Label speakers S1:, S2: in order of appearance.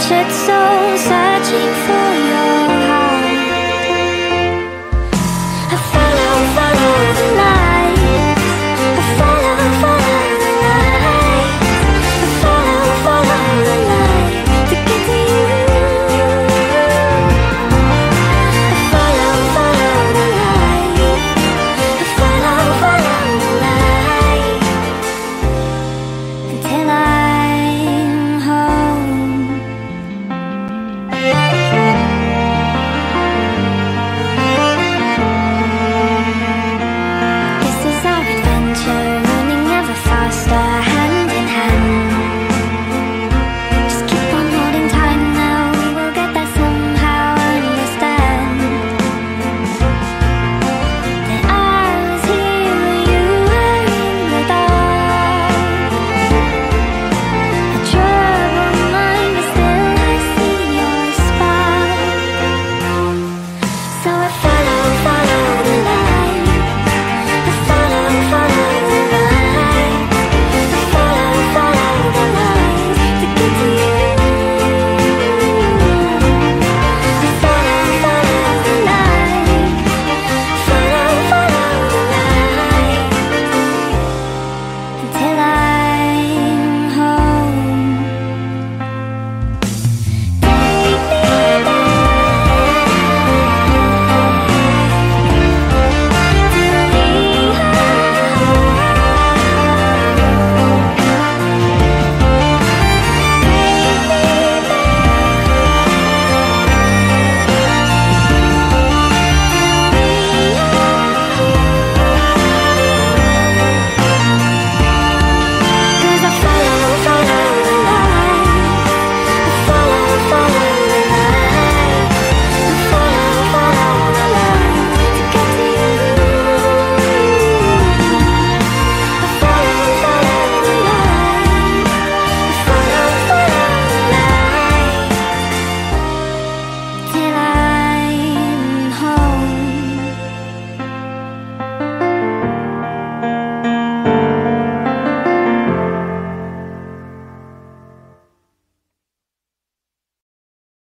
S1: wretched soul searching for